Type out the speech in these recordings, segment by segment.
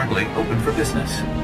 currently open for business.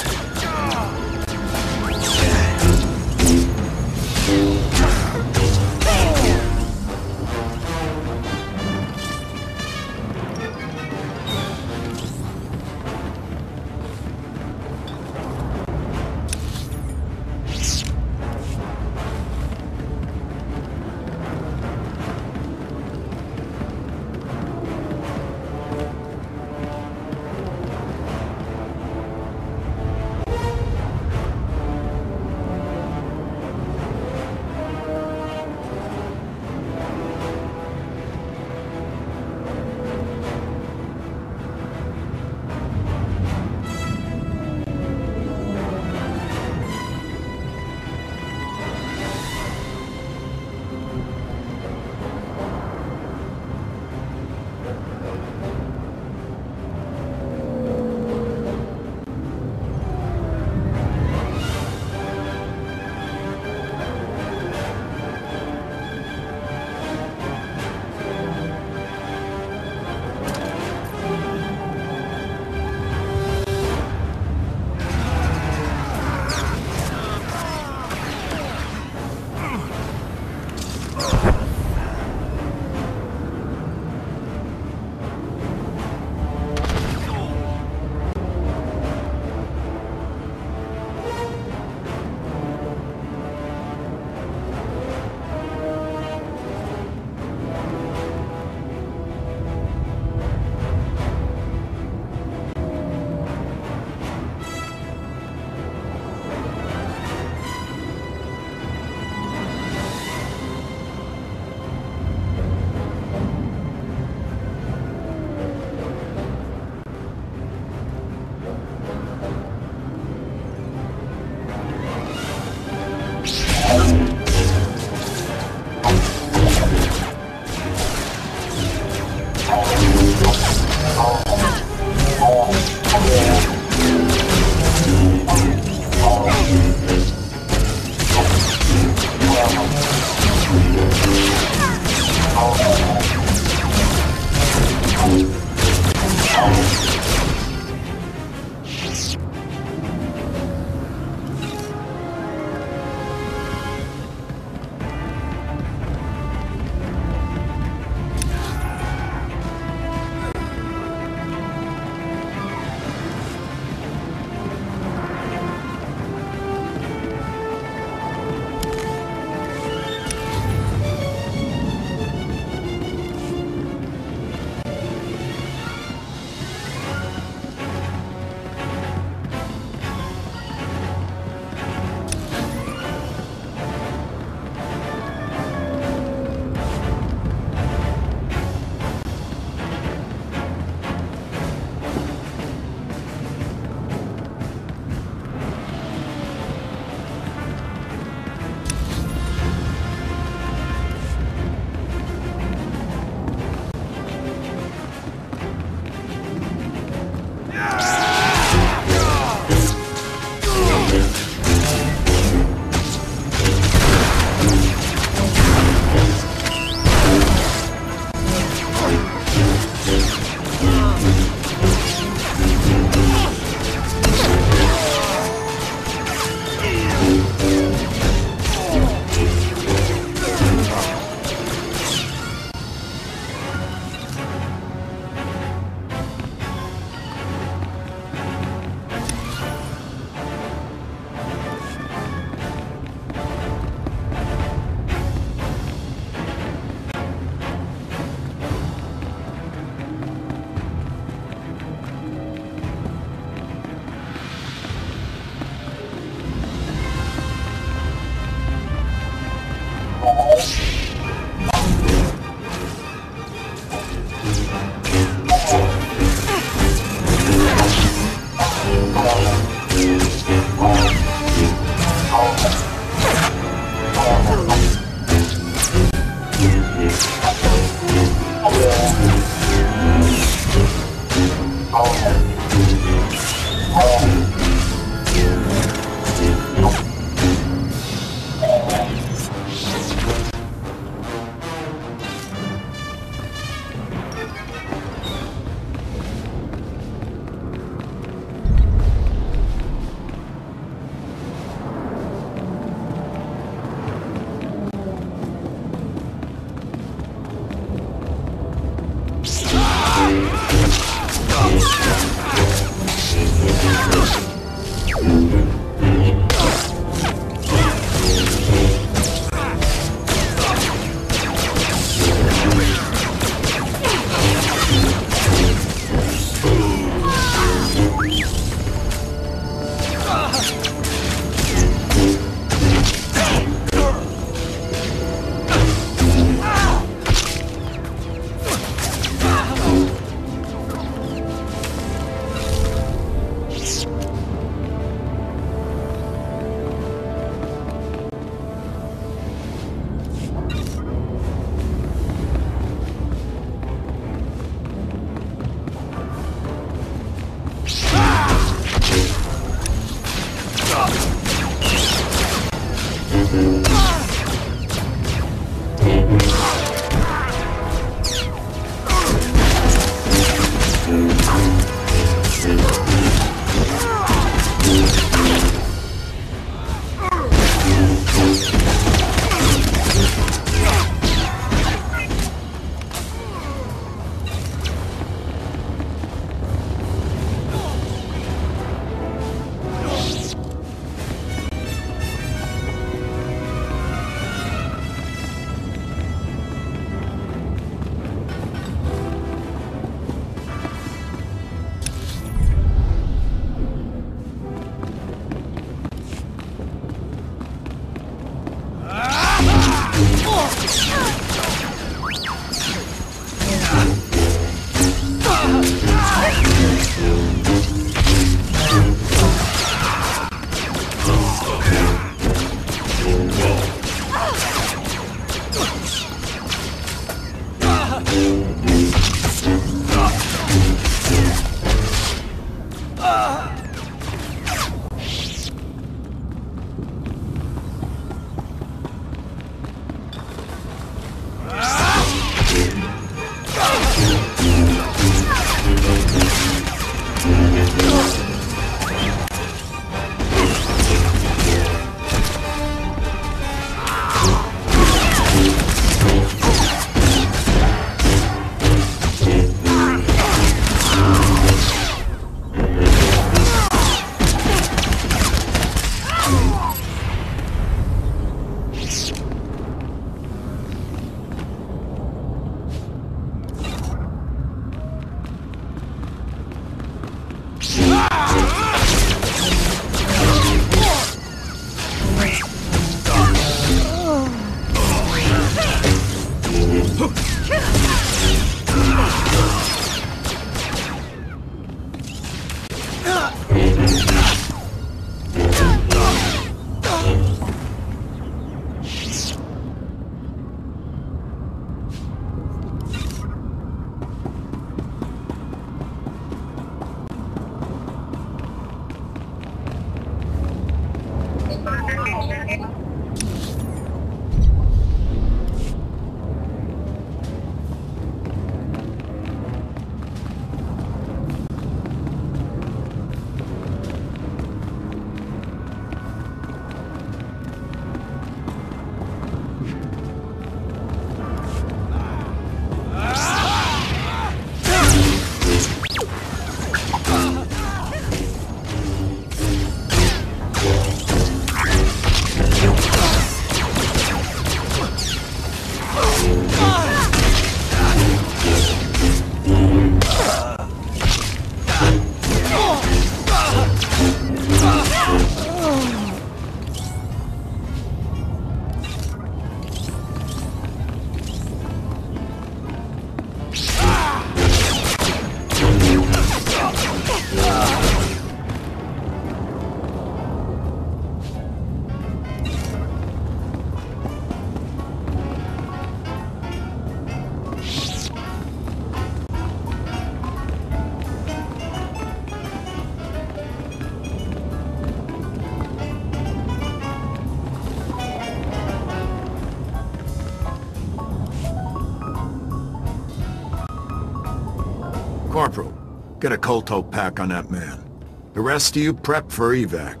Corporal, get a Kolto pack on that man. The rest of you prep for evac.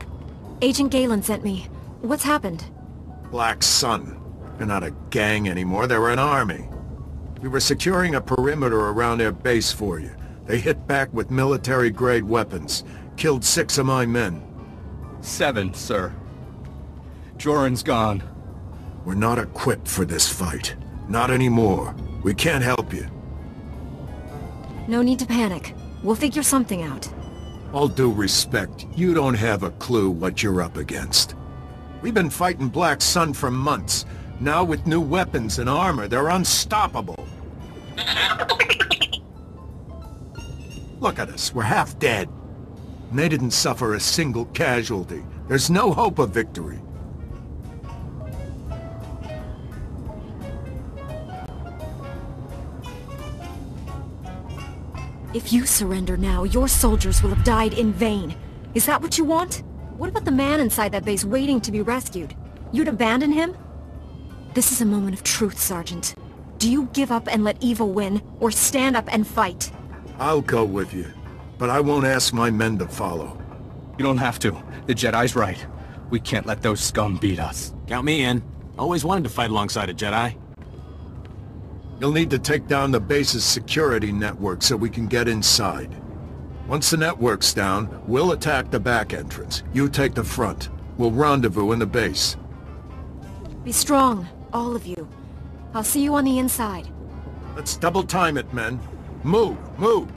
Agent Galen sent me. What's happened? Black Sun. They're not a gang anymore, they're an army. We were securing a perimeter around their base for you. They hit back with military-grade weapons. Killed six of my men. Seven, sir. Joran's gone. We're not equipped for this fight. Not anymore. We can't help you. No need to panic. We'll figure something out. All due respect, you don't have a clue what you're up against. We've been fighting Black Sun for months. Now with new weapons and armor, they're unstoppable. Look at us, we're half dead. And they didn't suffer a single casualty. There's no hope of victory. If you surrender now, your soldiers will have died in vain. Is that what you want? What about the man inside that base waiting to be rescued? You'd abandon him? This is a moment of truth, Sergeant. Do you give up and let evil win, or stand up and fight? I'll go with you, but I won't ask my men to follow. You don't have to. The Jedi's right. We can't let those scum beat us. Count me in. Always wanted to fight alongside a Jedi. You'll need to take down the base's security network so we can get inside. Once the network's down, we'll attack the back entrance. You take the front. We'll rendezvous in the base. Be strong, all of you. I'll see you on the inside. Let's double time it, men. Move, move!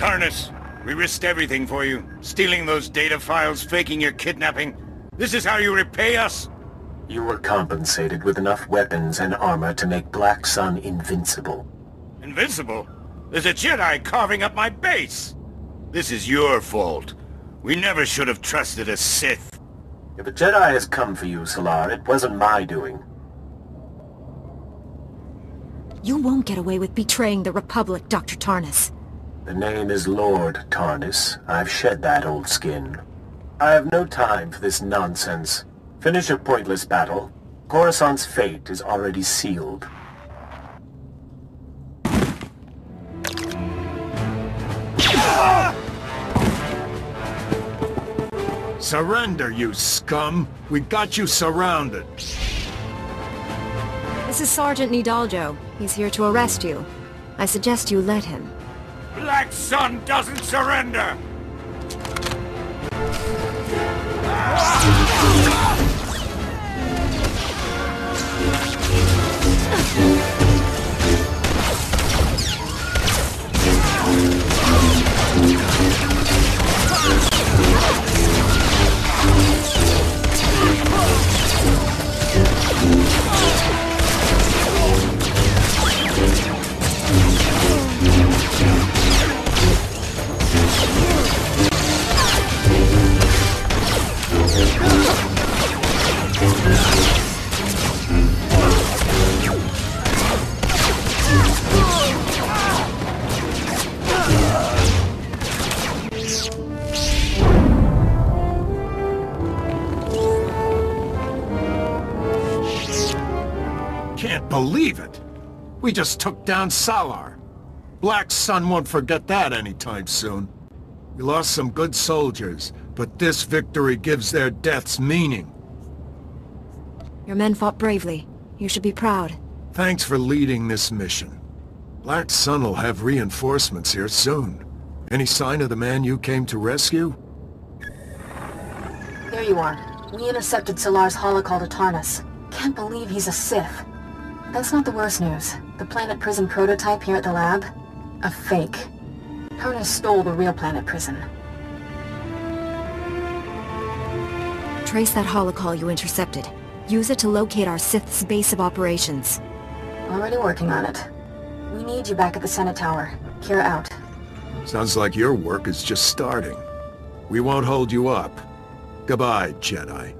Tarnus, we risked everything for you. Stealing those data files, faking your kidnapping. This is how you repay us? You were compensated with enough weapons and armor to make Black Sun invincible. Invincible? There's a Jedi carving up my base! This is your fault. We never should have trusted a Sith. If a Jedi has come for you, Solar, it wasn't my doing. You won't get away with betraying the Republic, Dr. Tarnus. The name is Lord Tarnus. I've shed that old skin. I have no time for this nonsense. Finish a pointless battle. Coruscant's fate is already sealed. Surrender, you scum! We got you surrounded! This is Sergeant Nidaljo. He's here to arrest you. I suggest you let him. Black Sun doesn't surrender! We just took down Salar. Black Sun won't forget that anytime soon. We lost some good soldiers, but this victory gives their deaths meaning. Your men fought bravely. You should be proud. Thanks for leading this mission. Black Sun will have reinforcements here soon. Any sign of the man you came to rescue? There you are. We intercepted Solar's holocall to Tarnus. Can't believe he's a Sith. That's not the worst news. The planet prison prototype here at the lab? A fake. Tarnus stole the real planet prison. Trace that holocall you intercepted. Use it to locate our Sith's base of operations. Already working on it. We need you back at the Senate Tower. Kira out. Sounds like your work is just starting. We won't hold you up. Goodbye, Jedi.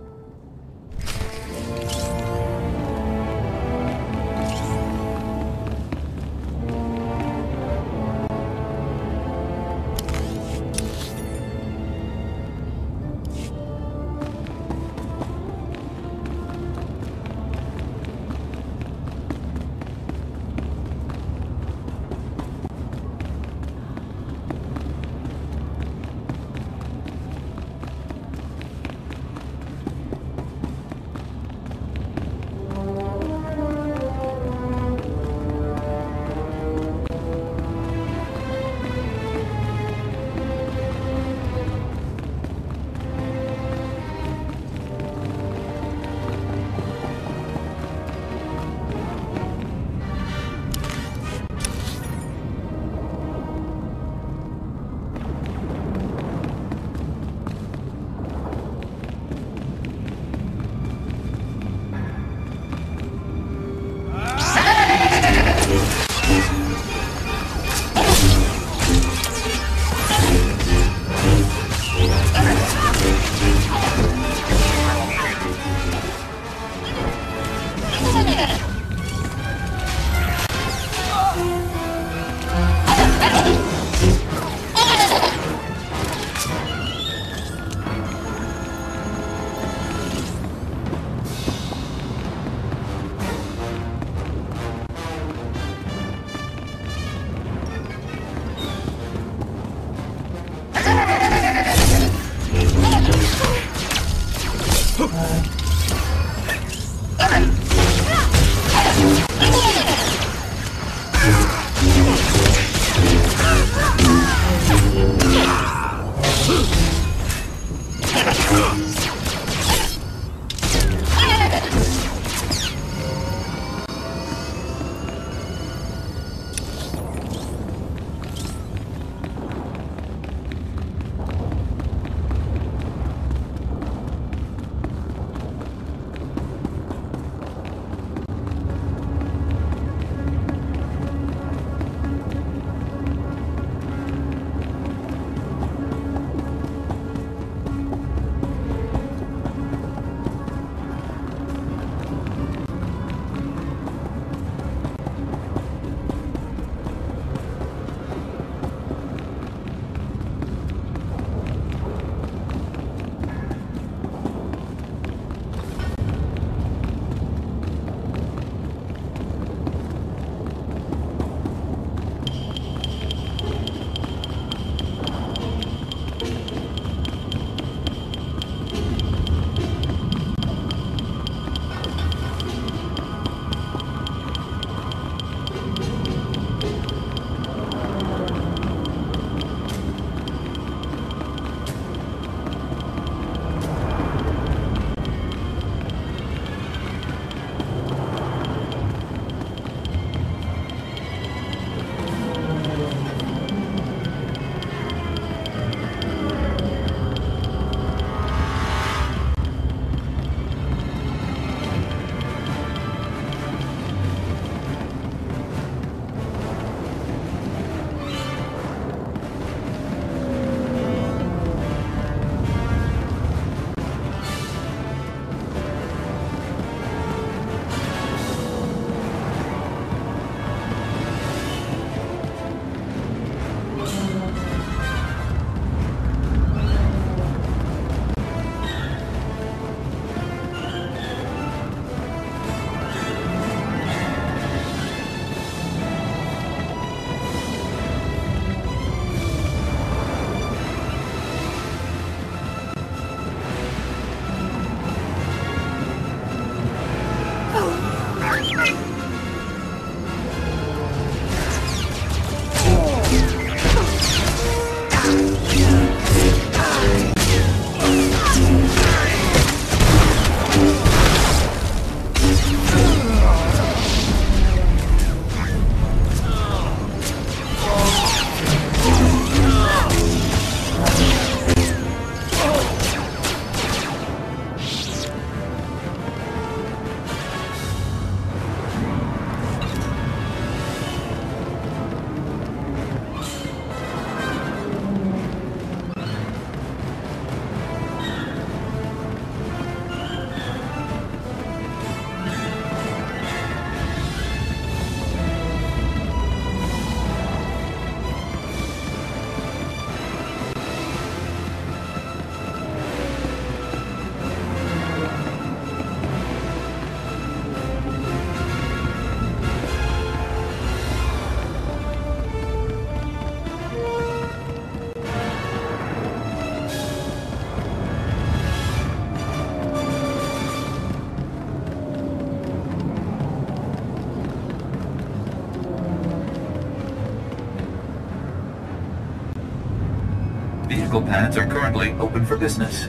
Pads are currently open for business.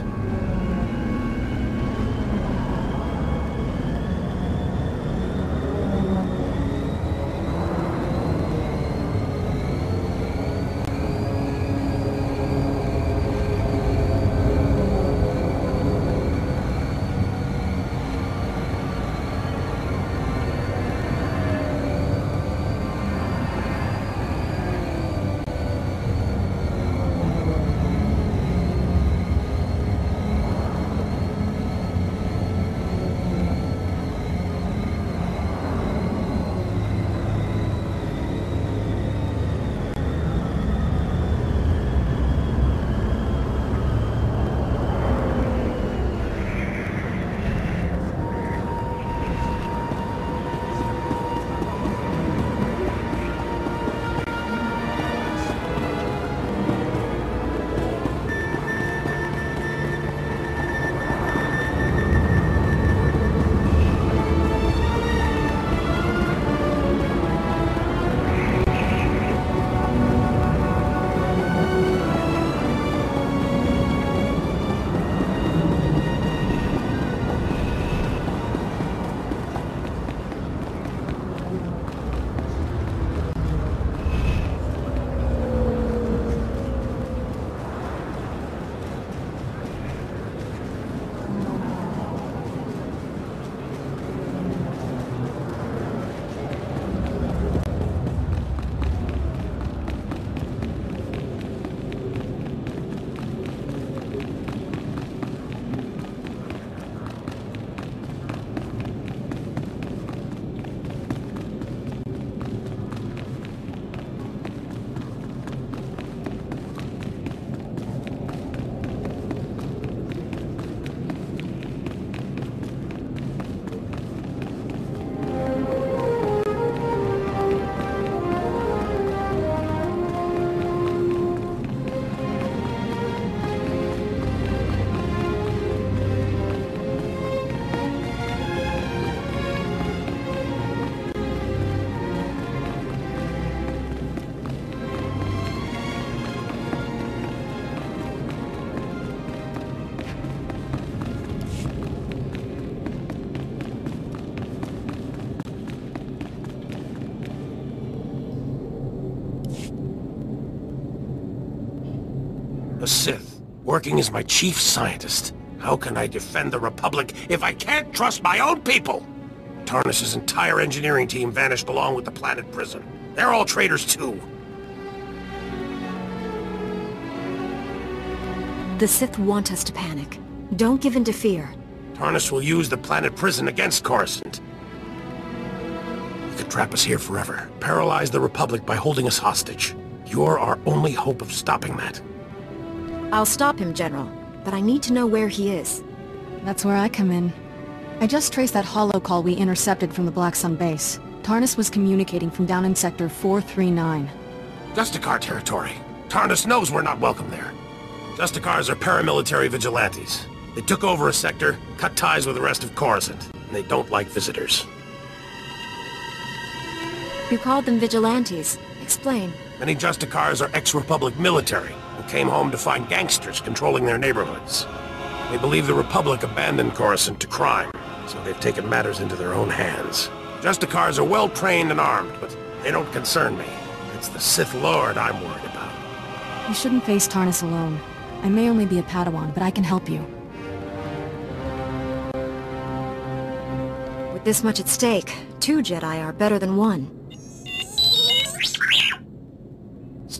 Working as my chief scientist. How can I defend the Republic if I can't trust my own people? Tarnus's entire engineering team vanished along with the planet prison. They're all traitors too. The Sith want us to panic. Don't give in to fear. Tarnus will use the planet prison against Coruscant. He could trap us here forever, paralyze the Republic by holding us hostage. You're our only hope of stopping that. I'll stop him, General, but I need to know where he is. That's where I come in. I just traced that holo call we intercepted from the Black Sun base. Tarnus was communicating from down in Sector 439. Justicar territory. Tarnus knows we're not welcome there. Justicars are paramilitary vigilantes. They took over a sector, cut ties with the rest of Coruscant, and they don't like visitors. You called them vigilantes. Explain. Many Justicars are ex-Republic military who came home to find gangsters controlling their neighborhoods. They believe the Republic abandoned Coruscant to crime, so they've taken matters into their own hands. Justicars are well trained and armed, but they don't concern me. It's the Sith Lord I'm worried about. You shouldn't face Tarnus alone. I may only be a Padawan, but I can help you. With this much at stake, two Jedi are better than one.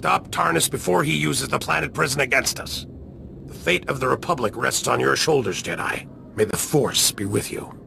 Stop Tarnus before he uses the planet prison against us. The fate of the Republic rests on your shoulders, Jedi. May the Force be with you.